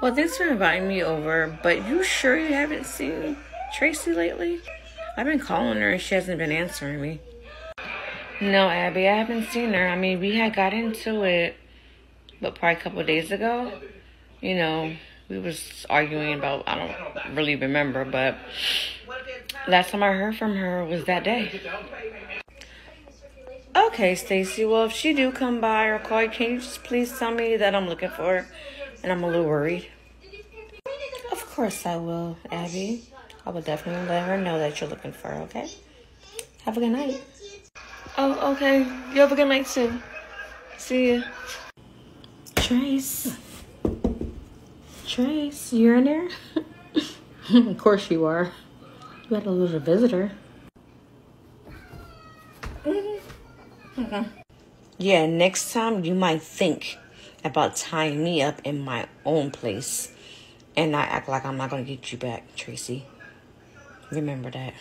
Well, thanks for inviting me over, but you sure you haven't seen Tracy lately? I've been calling her and she hasn't been answering me. No, Abby, I haven't seen her. I mean, we had got into it, but probably a couple days ago. You know, we was arguing about, I don't really remember, but last time I heard from her was that day. Okay, Stacy. Well, if she do come by or call can you just please tell me that I'm looking for her and I'm a little worried? Of course I will, Abby. I will definitely let her know that you're looking for her, okay? Have a good night. Oh, okay. You have a good night too. See ya. Trace. Trace, you're in there? of course you are. You had a little visitor. Mm-hmm. Mm-hmm. Yeah, next time you might think about tying me up in my own place and not act like I'm not going to get you back, Tracy. Remember that.